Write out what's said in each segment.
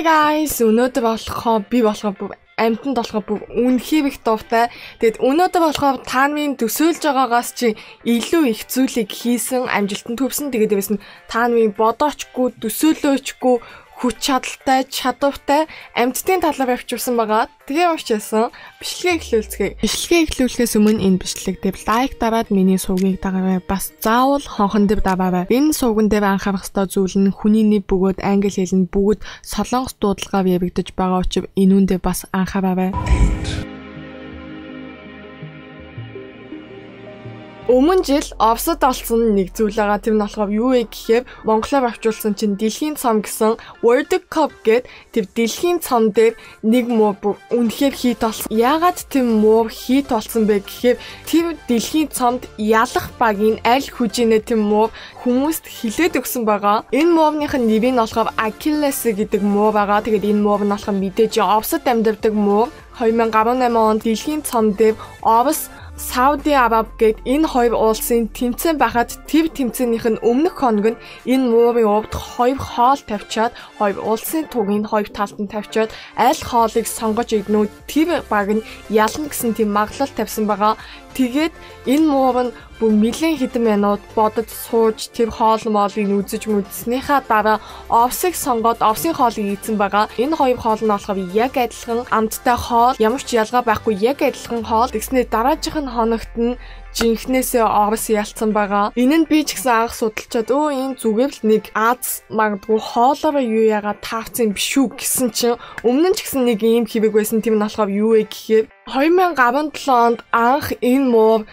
Hi guys, өнөөдөр болохоо би болохоо бүр амтанд болохоо бүр үнхээр их дуртай. Тэгэд өнөөдөр болохоо та нарын төсөөлж байгаагаас чи илүү их зүйлийг хийсэн, амжилтанд хүрсэн. Тэгээд дэвээс нь та нарын бодоочгүй, төсөөлөөчгүй хүч чадалтай, чадвартай амьтдын талаар авчирсан байгаа. Тэгээ уучсан. Бичлэгээ эхлүүлцгээе. Бичлэгээ эхлүүлэхээс өмнө энэ бичлэг дээр лайк дараад миний сувгийг дагаарай. Бас заавал хонхон дээр даваарай. Энэ сувган дээр анхаарах ёстой зүйл нь хүний нэг бөгөөд англи хэл нь бүгд солонгос дуудлагаар яригдаж байгаа учраас энүүн дээр бас анхаараарай. Өмнө жил Овсод олсон нэг зүйл байгаа. Тэр нь болохоор юу вэ гэхээр Монголоор авчулсан чинь дэлхийн цом гэсэн World Cup гээд тэр дэлхийн цом дээр нэг муу үнэхээр хит болсон. Яагаад тэр муу хит болсон бэ гэхээр тэр дэлхийн цомд ялах багийн аль хүжинэ тэр муу хүмүүст хилээд өгсөн байгаа. Энэ муувных нь нэр нь болохоор Achilles гэдэг муу байгаа. Тэгээд энэ муув нь болохоор мэдээж Овсод амьдардаг муу. 2018 онд дэлхийн цом дээр Овс Сауди Араб гээд энэ хоёр улсын тэмцээн байхад тэр тэмцээнийх нь өмнөх хоног нь энэ муурын увд хоёр хоол тавьчаад хоёр улсын тугийн хоёр талд нь тавьчаад аль хоолыг сонгож игнүү тэр баг нь ялна гэсэн тийм маглал тавьсан байгаа. Тэгээд энэ муур нь бүр нэлээд хэдэн минут бодож сууж тэр хоол моолыг үзэж мүдснийхаа дараа овсыг сонгоод овсын хоолыг ийдсэн байгаа. Энэ хоёр хоол нь болохоор яг адилхан амттай хоол, ямар ч ялгаа байхгүй яг адилхан хоол. Тэгснээр дараагийн хоногт нь жинхнээсээ орос ялцсан байгаа. Энэ нь би ч гэсэн анх судалчаад өө энэ зүгээр л нэг Аз магадгүй хоолоороо юу яагаад таарсан биш үү гэсэн чинь өмнө нь ч гэсэн нэг ийм хэвэг байсан. Тийм нь болохоор юу вэ гэхээр 2017 онд анх энэ муур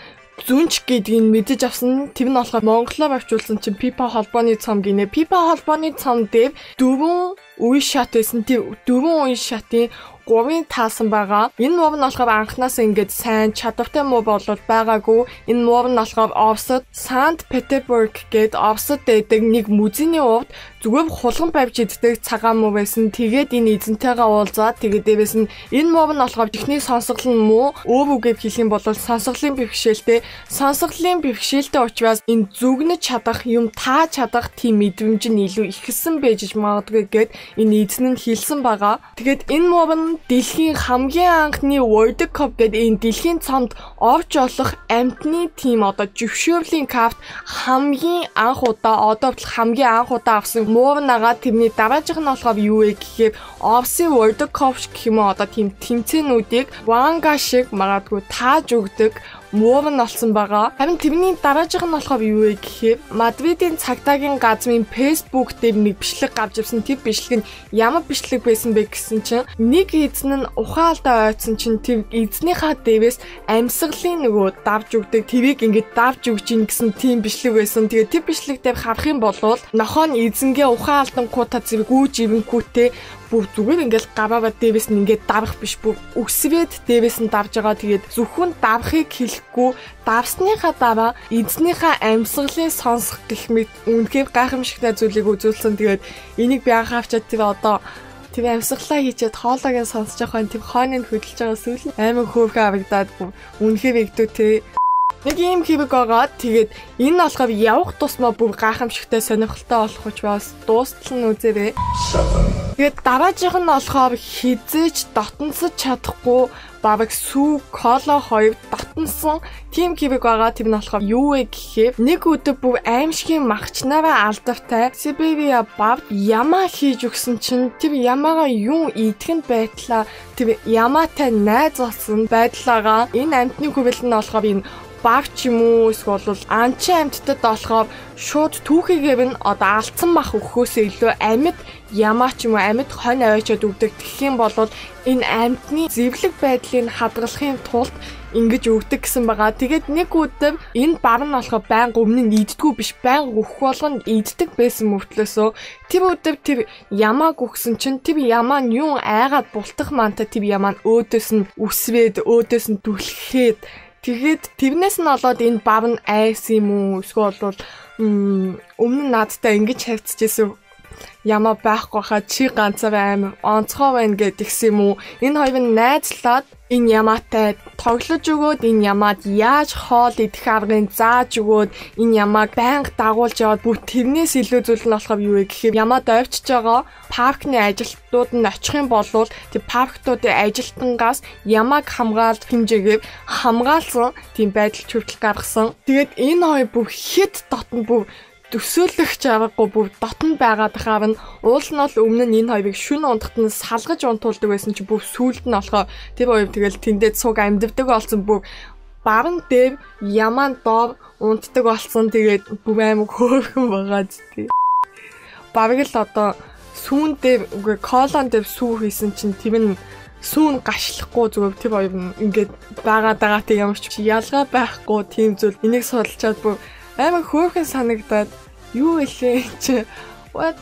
зүнч гэдгийг мэдэж авсан. Тэр нь болохоор монголоор авчулсан чинь FIFA холбооны цом гинэ. FIFA холбооны цом дээр дөрвөн үе шат байсан. Тэр дөрвөн үе шатын 3-ын таасан байгаа. Энэ муур нь болохоор анханасаа ингээд сайн чадвартай муу болол байгаагүй. Энэ муур нь болохоор Овсод Санкт Петербург гээд Овсод дэдэг нэг музейний увд зүгээр хулган барьж иддэг цагаан муу байсан. Тэгээд энэ эзэнтэйгээ уулзаад тэгээд дээрэс нь энэ муур нь болохоор техник сонсгол нь муу. Өөр үгээр хэлэх юм бол сонсголын бэрхшээлтэй. Сонсголын бэрхшээлтэй учраас энэ зүгнэж чадах юм таа чадах тийм мэдрэмж нь илүү ихсэн байж магадгүй гэд энэ эзэн нь хэлсэн байгаа. Тэгээд энэ муур нь дэлхийн хамгийн анхны World Cup гэдэг энэ дэлхийн цомд орж олох амтны тим одоо зөвшөөрлийн кафт хамгийн анх удаа одоо хамгийн анх удаа авсан муур нагаа тэрний дараачих нь болохоор юу вэ гэхээр Овсын World Cup гэх юм уу одоо тийм тэмцээнүүдийг Ванга шиг магадгүй тааж өгдөг муур нь олсон байгаа. Харин тэрний дараажих нь болохоор юу вэ гэхээр Мадридын цагдаагийн газрын Facebook дээр нэг бичлэг гарч ирсэн. Тэр бичлэг нь ямар бичлэг байсан бэ гэсэн чинь нэг эзэн нь ухаалдаа ойцсон чинь тэр эзнийхаа дээрээс амьсгалын нөгөө давж өгдөг тэрийг ингээд давж өгч ийн гэсэн тийм бичлэг байсан. Тэгээ тэр бичлэг дээр харах юм бол нохоо нь эзэнгээ ухаалдан кута зэрэг үүж ивэнгүүтээ бүр зүгээр ингээл гаваага дээвээс нь ингээд давах биш бүр өсвээд дээвээс нь давж байгаа. Тэгээд зөвхөн давахыг хэлэхгүй давсныхаа дараа эзнийхээ амьсгалын сонсох гэх мэт үнэхээр гайхамшигтай зүйлийг үзүүлсэн. Тэгээд энийг би анхаарчаад тэр одоо тэр амьсгалаа хийчихэд хоолойг нь сонсож байгаа тэр хойныг хөдөлж байгаа сүүл амар хөөрхөн авагдаад үнэхээр игдүү те Нэг ийм хэвэг байгаа. Тэгээд энэ болохоор явах тусмаа бүр гайхамшигтай сонирхолтой болох учраас дуустал нь үзээрэй. Тэгээд дараагийнх нь болохоор хизээч дотносож чадахгүй бараг сүү коло хоёр дотносон тим хэвэг байгаа. Тэр нь болохоор юу вэ гэхээр нэг өдөр бүр аимшигын махчнараа алдартай Сибирия бав ямаа хийж өгсөн чинь тэр ямаага юу идэх нь байтлаа тэр ямаатай найз болсон байдлаагаа энэ амтны хүвэл нь болохоор энэ баг ч юм уу эсвэл анчин амьтдад болохоор шууд түүхийгээр нь одоо алдсан мах өгөхөөсөө илүү амьд ямаа ч юм уу амьд хонь аваачаад өгдөг гэх юм бол энэ амьтны зэвлэг байдлыг хадгалахын тулд ингэж өгдөг гэсэн байгаа. Тэгээд нэг өдөр энэ бар нь болохоо байнга өмнө нь иддгүү биш байнга өгөх болгонд иддэг байсан мөртлөөсөө тэр өдөр тэр ямааг өгсөн чинь тэр ямаа нь юу айгаад бултах манта тэр ямаа нь өөдөөс нь үсвээд өөдөөс нь түлхэхэд Тэгээд тэрнээс нь олоод энэ бав нь айс юм уу? Эсвэл бол өмнө нь надтай ингэж хавцчихсэн ямаа байхгүй хаа чи ганцаараа аим онцгой байна гэдгийгс юм уу? Энэ хоёр нь найзлаад энэ ямаатай тоглож өгөөд энэ ямаад яаж хоол идэх аргыг зааж өгөөд энэ ямааг байнга дагуулж яваад бүх тэрнээс илүү зүйл нь болохоор юу вэ гэхээр ямаад ойвчж байгаа паркны ажилтнууд нь очих юм бол тэр парктуудын ажилтангаас ямааг хамгаалж хэмжээгээр хамгаалсан тийм байдал хүртэл гаргасан. Тэгээд энэ хоёр бүх хэд дотн бүх төсөөлөгч аргагүй бүр дотн байгаад хаар нь уул нь бол өмнө нь энэ хоёрыг шүн ундахт нь салгаж унтуулдаг байсан чи бүр сүулт нь болохоор тэр хоёр тэгэл тэндээ цуг амьддаг болсон бүр баран дээр ямаан доор унтдаг болсон. Тэгээд бүр аймаг хөөрхөн байгаа зү. Бараг л одоо сүүн дээр үгүй колон дээр сүү хийсэн чинь тэр нь сүүн гашлахгүй зүгээр тэр хоёр нь ингээд байгаа тийм ямар ч ялгаа байхгүй. Тийм зүйл энийг судалчаад бүр амар хөөрхөн санагдаад юу илээ чи what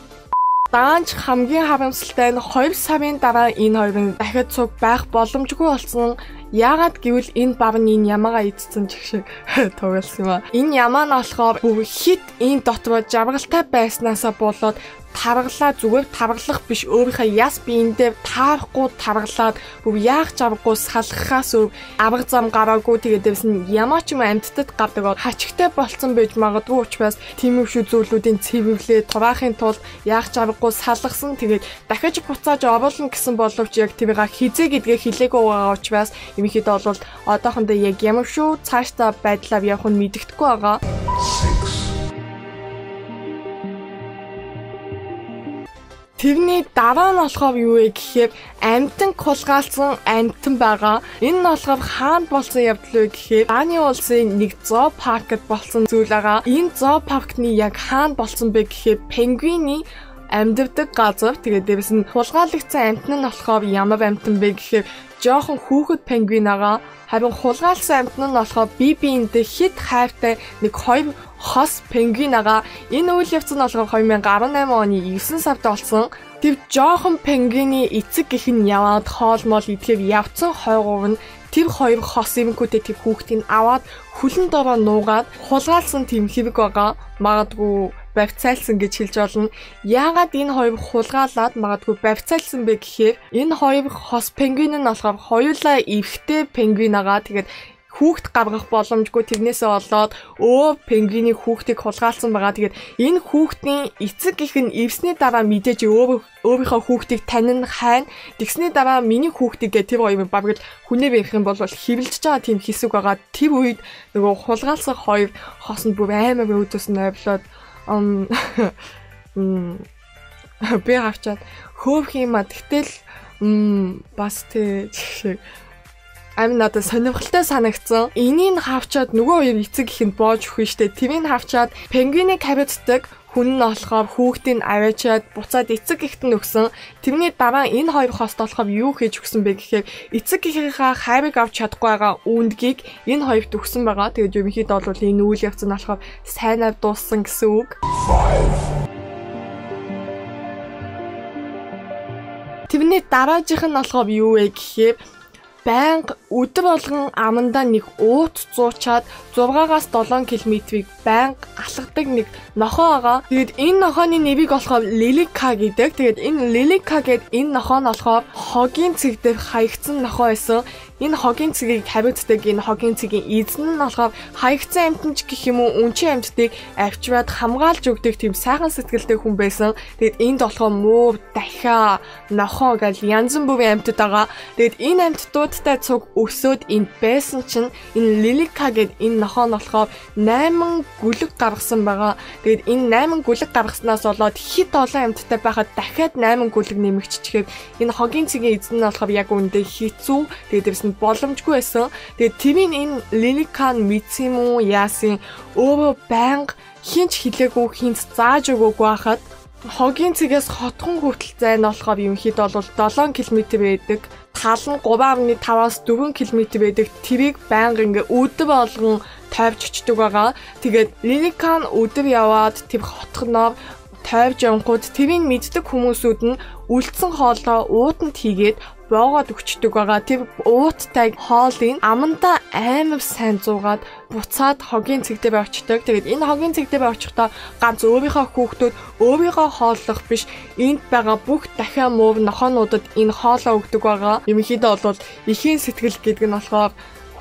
Даанч хамгийн харамсалтай нь 2 сарын дараа энэ хоёрын дахиад цуг байх боломжгүй болсон. Яагаад гэвэл энэ бав нь энэ ямаага идсэн ч шиг тоглосон юм а. Энэ ямаа нь болохоор бүх хит энэ дотор жаргалтай байснаасаа болоод таргалаа зүгээр таргалах биш. Өөрийнхөө яс биендээ таарахгүй таргалаад бүр яах чавгүй салгахаас өв авга зам гараагүй. Тэгээд нь ямаа ч юм амьтдад гардаг хачигтай болцсон байж магадгүй учраас тиймэрхүү зүйлүүдийн цэвэрлээ тураахын тулд яах чавгүй салгасан. Тэгээд дахиж буцааж оруулна гэсэн боловч яг тэрийг хизээ гэдгээ хэлээгүй байгаа учраас эмихэд бол одоохондоо яг ямар шүү цаашдаа байдлаар явах нь мэддэхгүй байгаа. Тэрний дараа нь болохоор юу вэ гэхээр амтан хулгаалсан амтан байгаа. Энэ нь болохоор хаана болсон явдал вэ гэхээр Дани улсын нэг зоо паркт болсон зүйл байгаа. Энэ зоо паркны яг хаана болсон бэ гэхээр пингвиний амьддаг газар. Тэгээд дээрэс нь хулгайлагдсан амтан нь болохоор ямар амтан бэ гэхээр жоохон хүүхэд пингвин байгаа. Харин хулгайлсан амтан нь болохоор би биендээ хит хайртай нэг хоёр хос пингвин ага энэ үйл явц нь болохоор 2018 оны 9 сард болсон. Тэв жоохон пингвиний эцэг гэх нь яваад хоолмол идэхээр явцсан хойгуур нь тэр хоёр хос эмгүүтэй тэр хүүхдийг аваад хүлэн дороо нуугаад хулгаалсан тэм хэрэг байгаа. Магадгүй бавцайлсан гэж хэлж болно. Яагаад энэ хоёр хулгаалаад магадгүй бавцайлсан бэ гэхээр энэ хоёр хос пингвин нь болохоор хоёулаа эвхтэй пингвин агаа. Тэгээд хүүхд гаргах боломжгүй тэрнээсээ болоод өө пингвиний хүүхдийг хулгаалсан байгаа. Тэгээд энэ хүүхдийн эцэг их нь эвсний дараа мэдээж өөр өөрийнхөө хүүхдийг танин хайна. Тэгсний дараа миний хүүхдийг гэ тэр хоёр баг л хүнээ барих юм бол хөвлөж байгаа тийм хэсэг байгаа. Тэр үед нөгөө хулгаалсан хоёр хосонд бүр аймаг өөдөөс нь ойблоод би авчаад хөөх юм а. Тэгтэл бас тэг амин надад сонирхолтой санагдсан. Энийг хавчаад нөгөө хоёр эцэг ихэнд боож өгөх штэ. Тэрийг хавчаад пингвинийг хариуцдаг хүн нь болохоор хүүхдийг аваачаад буцаад эцэг ихт нь өгсөн. Тэрний дараа энэ хоёр хост болохоор юу хийж өгсөн бэ гэхээр эцэг ихийнхаа хайрыг авч чадахгүй байгаа үүндгийг энэ хоёрт өгсөн байгаа. Тэгээд ерөнхийдөө бол энэ үйл явц нь болохоор сайнаар дууссан гэсэн үг. Тэрний дараагийнх нь болохоор юу вэ гэхээр байнга өдөр болгон амандаа нэг уут зуучаад 6-аас 7 км-ийг байнга алхадаг нэг нохоо байгаа. Тэгээд энэ нохооны нэрийг болохоор Лилика гэдэг. Тэгээд энэ Лилика гэд энэ нохоо нь болохоор хогийн цэг дээр хаягдсан нохоо байсан. Энэ хогийн цэгийг хариуцдаг энэ хогийн цэгийн эзэн нь болохоор хаягдсан амтнч гэх юм уу үнчин амттыг авчираад хамгаалж өгдөг тийм сайхан сэтгэлтэй хүн байсан. Тэгэд энд болохоор муу дахиа нохоо гэл янз бүрийн амттад байгаа. Тэгэд энэ амттуудтай цуг өсөөд энд байсан чинь энэ Лилика гэд энэ нохоо нь болохоор 8 гүлэг гаргасан байгаа. Тэгэд энэ 8 гүлэг гаргаснаас болоод хит олон амттай байхад дахиад 8 гүлэг нэмэгдчихээд энэ хогийн цэгийн эзэн нь болохоор яг үндэ хизүү. Тэгээд нь боломжгүй байсан. Тэгээд тэрийн энэ Лиликан мэдсэн юм уу яасан өөрөө байнга хинч хилээгүй хинт зааж өгөөгүй хахад хогийн цэгээс хотхон хүртэл зай нь болохоор ерөнхийдөө бол 7 км байдаг. Тал нь 3.5-аас 4 км байдаг. Тэрийг байнга ингээ өдөр болгон тойвж очдөг байгаа. Тэгээд Лиликан өдөр яваад тэр хотхноор тойвж явхууд тэрийг мэддэг хүмүүсүүд нь үлдсэн хоолоо уутанд хийгээд боогоод өчтдөг байгаа. Тэр ууттай хоолыг амандаа аймав сайн зуугаад буцаад хогийн цэгдээ бай очдог. Тэгээд энэ хогийн цэгдээ бай очихдоо ганц өөрийнхөө хүүхдүүд өөрийгөө хооллох биш энд байгаа бүх дахиа муув нохоонуудад энэ хоолоо өгдөг байгаа. Ерөнхийдөө бол эхийн сэтгэл гэдэг нь болохоор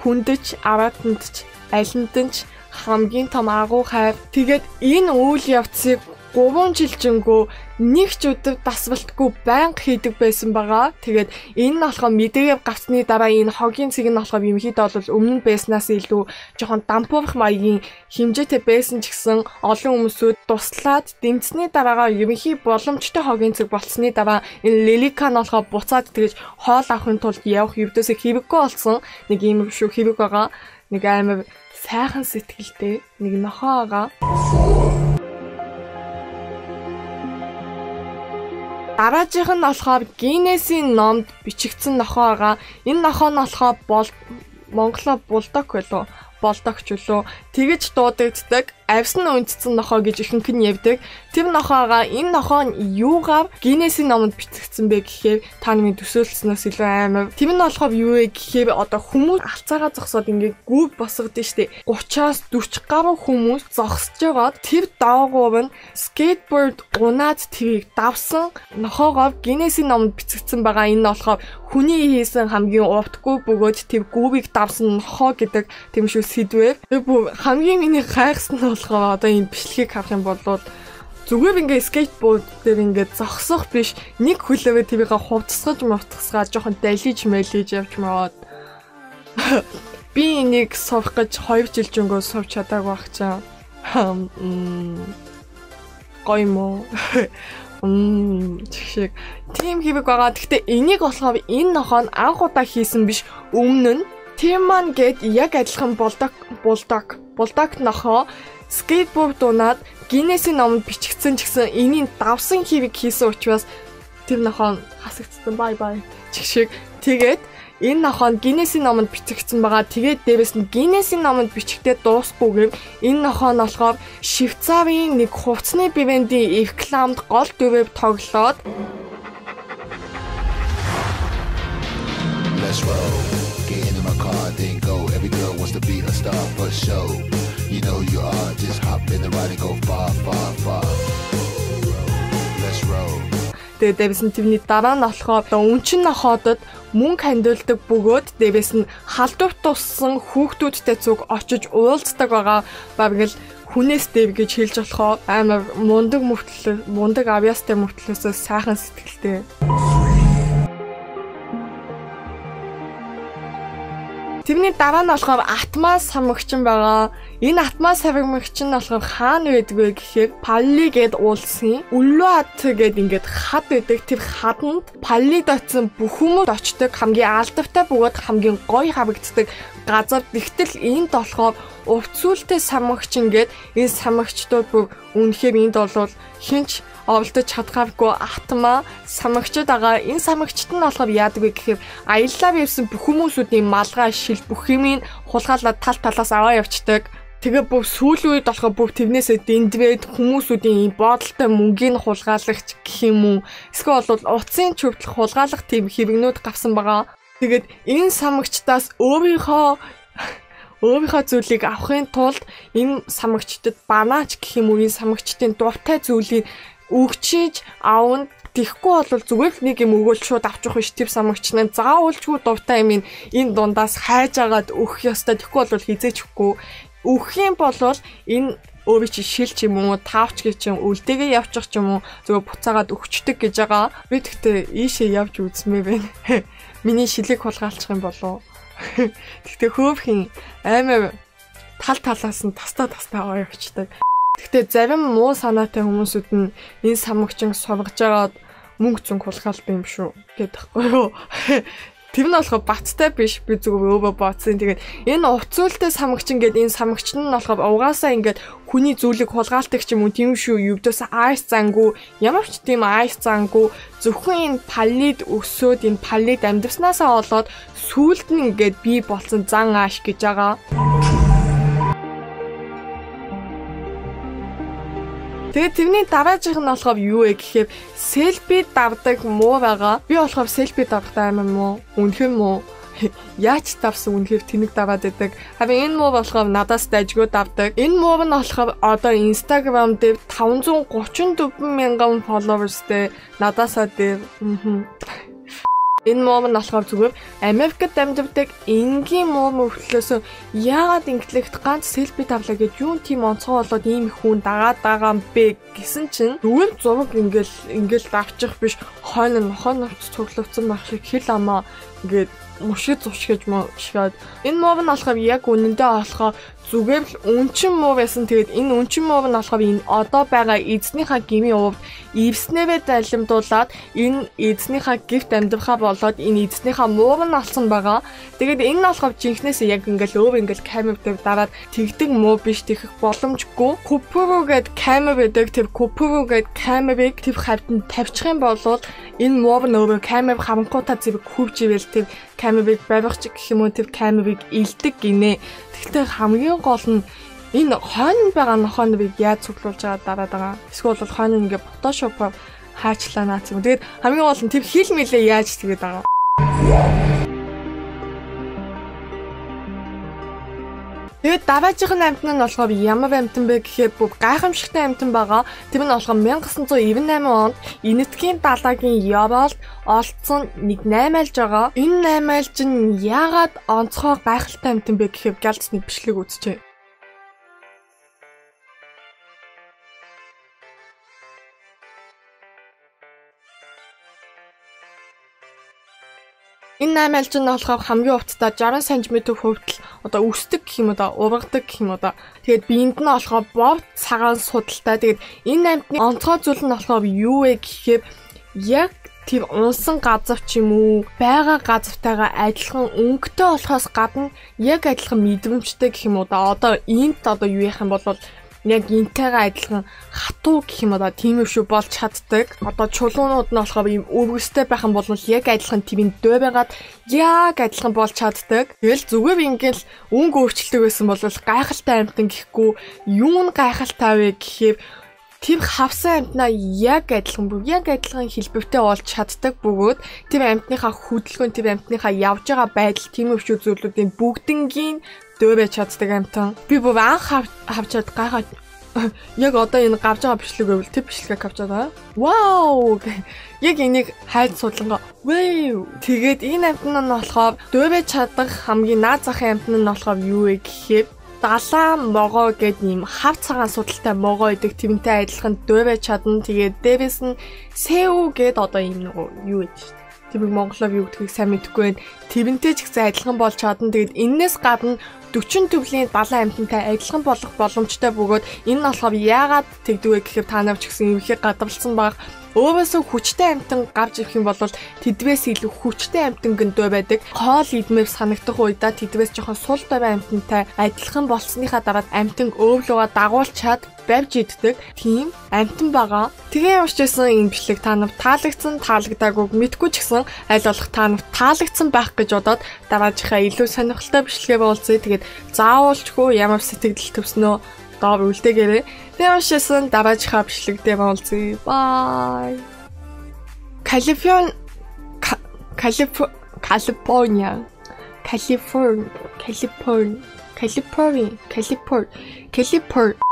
хүндэж, араатанд ч, алинтан ч хамгийн том агуу хайр. Тэгээд энэ үйл явцыг 3 жилжингөө нэг ч өдөр дасвалтгүй байнга хийдэг байсан байгаа. Тэгээд энэ нь болохоо мэдээгээ гавцны дараа энэ хогийн цэг нь болохоо юмхийдээ бол өмнө байснаас илүү жоохон дампуурах маягийн хэмжээтэй байсан ч гэсэн олон хүмүүсүүд туслаад дэмцсэний дараагаа ерөнхий боломжтой хогийн цэг болцсны дараа энэ лилика нь болохоо буцаад тэгэж хоол авахын тулд явах өвдөөсөө хэрэггүй болсон нэг юм шүү хэрэг байгаа. Нэг амар сайхан сэтгэлтэй нэг нохоо байгаа. Дараагийнх нь болохоор Гиннесийн номд бичигдсэн нохоо байгаа. Энэ нохоо нь болохоор бол Монголоо булдог байлуу болдогч үлөө тэгэж дуудагддаг авсан үндсэн нохоо гэж ихэнх нь явдаг. Тэр нохоогоо энэ нохоо нь юугаар Гиннесийн номонд бичигдсэн бэ гэхээр та намын төсөөлснөөс илүү амар. Тэр нь болохоор юу вэ гэхээр одоо хүмүүс алцаагаа зогсоод ингээд гүг босгодсон штеп 30-аас 40 гаруй хүмүүс зогсож байгаад тэр доогуур нь скейтборд унаад тэрийг давсан нохоогоо Гиннесийн номонд бичигдсэн байгаа. Энэ нь болохоор хүний хийсэн хамгийн уртгүй бөгөөд тэр гүгийг давсан нохоо гэдэг тийм шүү сэдвээр. Хамгийн миний гайхсан нь болохоор одоо энэ бичлэгийг харах юм бол зүгээр ингээ скейтборд дээр ингээ зогсох биш нэг хөлөөвөө тэрийг хувцсгаж мовтгасгаа жоохон далиж мэлиж явж маад би энийг сувах гэж 2 жил жөнгөө сувч чадаагүй бах чам гой мо шиг тийм хэвэг байгаа. Гэхдээ энийг болохоор энэ нохоо анх удаа хийсэн биш. Өмнө нь тийм маань гээд яг адилхан булдог булдог булдог нохоо скейтборд унаад Гиннесийн номонд бичигдсэн ч гэсэн энийг давсан хэрэг хийсэн учраас тэр нохоо хасагдсан бай бай чиг шиг тэгээд энэ нохоо Гиннесийн номонд бичигдсэн байгаа. Тэгээд дээрэс нь Гиннесийн номонд бичигдээ дуусгүйгээр энэ нохоо нь болохоор Швейцарын нэг хувцсны брендийн рекламд гол дүрэв тоглоод Let's roll. Star for show. You know you are. Just hop in the ride and go far, far, far. Let's roll. Тэгээд дэвс нь тэрний дараа нь болохоор үнчин нохоодод мөнгө хандуулдаг бөгөөд дэвс нь халдварт туссан хүүхдүүдтэй зүг очиж уулздаг байгаа. Бараг л хүнээс дэв гэж хэлж болохоо амар мундаг мөртлөө мундаг авьяастай мөртлөөсөө сайхан сэтгэлтэй. Тэрний дараа нь болохоор Атмас самгчин байгаа. Энэ Атмас самгчин нь болохоор хаана байдаг вэ гэхээр Палли гэд уулсын Үлват гэд ингээд хад байдаг. Тэр хаданд Паллид очисон бүх хүмүүс очдог хамгийн алдартай бөгөөд хамгийн гоё харагддаг газар. Тэгтэл энд болохоор увцүүлтэй самгчин гэд энэ самгчдууд бүр үнэхээр энд бол хинч оволдож чадхааргүй атма самагчд байгаа. Энэ самагчд нь болохоор яадаг вэ гэхээр аяллаа бивсэн бүх хүмүүсүүдийн малгай шил бүх юмыг хулгайлаад тал талаас аваа явцдаг. Тэгээ бүх сүүлийн үед болохоор бүх тэрнээсээ дэндвээд хүмүүсүүдийн бодолтой мөнгийг хулгайлагч гэх юм уу. Эсвэл бол утсын чөвдөл хулгайлах тийм хэвгнүүд гавсан байгаа. Тэгээд энэ самагчдаас өөрийнхөө өөрийнхөө зүйлийг авахын тулд энэ самагчдад банаач гэх юм уу энэ самагчдын дуртай зүйлийг өгчиж аавн Тэгэхгүй бол зүгээр л нэг юм өгөөл шууд авч явах биш тэр самагч нь заавалжгүй дуртай юм энэ дундаас хайж агаад өгөх ёстой. Тэгэхгүй бол хизээч өгөхгүй. Өгөх юм бол энэ өөрийн чи шил ч юм уу таавч гэж юм үлдээгээ явчих ч юм уу зүгээр буцаагаад өгчдөг гэж байгаа. Би тэгтээ ийшээ явж үзмээ байна. Миний шилийг хулгайлчих юм болов. Тэгтээ хөөхин аймаа тал талаас нь тастаа тастаа аваа явчихдаг. Гэхдээ зарим муу санаатай хүмүүсүүд нь энэ самгчин сургаж агаад мөнгө зүнг хулгаалт юм шүү гэдэг байхгүй юу. Тэр нь болохоор баттай биш би зүгээр өөбө бооцсон. Тэгээд энэ уцуултай самгчин гэдэг энэ самгчин нь болохоор угаасаа ингээд хүний зүйлийг хулгаалдаг ч юм уу тийм шүү. Ювдөөс айс зангу ямар ч тийм айс зангу зөвхөн энэ паллид өсөөд энэ паллид амьдрснаасаа болоод сүулт нь ингээд би болсон зан ааш гэж байгаа. Тэгээд тэрний дараагийнх нь болохоор юу вэ гэхээр селфи давдаг муу байгаа. Би болохоор селфи давдаг амар муу. Үнэхээр муу яаж давсан үнэхээр тэнэг даваад байдаг. Харин энэ муу болохоор надаас дайжгүй давдаг. Энэ муу нь болохоор одоо Instagram дээр 534 мянган followersтэй надаасаа дээр. Энэ мом нь болохоор зүгээр Америкт амьдардаг энгийн мом өвчлөөс яагаад ингэлэгт ганц селфи тавлаа гэж юун тийм онцгой болоод ийм их хүн дагаад байгаа юм бэ гэсэн чинь зүгээр зураг ингээл ингээл давчих биш хойно нохоо навч цуглуулсан байх шиг хэл амаа ингээд мушиг зуршгиж мушгаад энэ мов нь болохоор яг үнэндээ болохоор зүгээр л үнчин муу байсан. Тэгээд энэ үнчин муу нь болохоор энэ одоо байгаа эзнийхээ гмийн увд ивснэвэ залимдуулаад энэ эзнийхээ гифт амьдрахаа болоод энэ эзнийхээ мууг нь алсан байгаа. Тэгээд энэ нь болохоор жинхнээсээ яг ингээл өөр ингээл камер дээр дараад тэгдэг муу биш тэгэх боломжгүй. Купуру гэд камер байдаг. Тэр купуру гэд камерыг тэр хавтанд тавьчих юм бол энэ мууг нь өөрөө камер харанхуутаа зэрэг хөвж ивэл тэр камерыг барих гэх юм уу тэр камерыг илдэг гинэ. Тэгтээ хамгийн гол нь энэ хойно байгаа нохооныг яаж цуглуулж байгаа дараад байгаа. Эсвэл бол хойно ингээ фотошопоор хаачлаа наац юм. Тэгээд хамгийн гол нь тэр хил мэлээ яаж тэгээд байгаа. Тэгээд даваажийн амтан нь болохоор ямар амтан бэ гэхээр бүх гайхамшигтай амтан байгаа. Тэр нь болохоор 1998 онд Инэтгийн далаагийн Яваалд олдсон нэг 8 айлж байгаа. Энэ 8 айлж нь яагаад онцгой гайхалтай амтан бэ гэхээр галзны бичлэг үзчихэ. Энэ 8 альж нь болохоор хамгийн уртдаа 60 см хүртэл одоо өсдөг гэх юм да ургадаг гэх юм да. Тэгээд биенд нь болохоор бов цагаан судалтай. Тэгээд энэ амтны онцгой зүйл нь болохоор юу вэ гэхээр яг тэр унсан газар ч юм уу байгаа газартайгаа адилхан өнгөтэй болохоос гадна яг адилхан мэдрэмжтэй гэх юм уу да. Одоо энд одоо юу яах юм бол яг энтэйгээ адилхан хатуу гэх юм одоо тийм юм шүү болж чаддаг. Одоо чулуунууд нь болохоор ийм өвгөстэй байх юм бол яг адилхан тийм дөө байгаад яг адилхан болж чаддаг. Тэгэл зүгээр ингээл өнгө өөрчлөлтөг байсан бол гайхалтай амтан гэхгүй юу нь гайхалтай вэ гэхээр тэр хавсан амтнаа яг адилхан бүх яг адилхан хэлбэртэй болж чаддаг бөгөөд тэр амтныхаа хөдөлгөөн тэр амтныхаа явж байгаа байдал тийм өвчүү зүйлүүдийн бүгднгийн дөөрэ чаддаг амтан. Би бүр анх хавчаад гайхаад яг одоо энэ гавж байгаа бичлэг байвал тэр бичлэгийг авч байгаа. Вау! Яг энийг хайд судлангаа. Вэв! Тэгээд энэ амтан нь болохоор дөөрэ чадах хамгийн наад захын амтан нь болохоор юу вэ гэхээр далаа могоо гэд ийм хав цагаан судалтай могоо идэг тэрнтэй адилхан дөөрэ чадна. Тэгээд дээрээс нь сэв гэд одоо ийм нэг юу гэж Тэрийг монголоор юу гэдгийг сайн мэдэхгүй байна. Тэрнтэй ч гэсэн адилхан болж чадна. Тэгээд энээс гадна 40 төвлийн 70 амьтантай адилхан болох боломжтой бөгөөд энэ нь болохоор яагаад тэгдэг вэ гэхээр та нар ч гэсэн эмхийг гадвалсан баг Өөрөөсөө хүчтэй амтан гарч ирэх юм бол тэдвээс илүү хүчтэй амтан гөндөө байдаг. Хоол идмээр санагдах уйдаа тэдвээс жоохон сул давай амтантай адилхан болсныхаа дараа амтан өвлөгөө дагуулчаад барьж иддэг тийм амтан байгаа. Тэгээ уушчсан энэ бичлэг та нар таалагдсан таалагдаагүй мэдгүй ч гэсэн аль болох та нар таалагдсан байх гэж бодоод дараагийнхаа илүү сонирхолтой бичлэгээ болцъё. Тэгээд заавалчгүй ямар сэтгэл төвснөө доор үлдээгээрэй. Тэгээ уншсан дараачихаа бичлэгдээ болцъё. Bye. Калифорни Калифорния Калифорния Калифорния Калифорния Калифорния Калифорния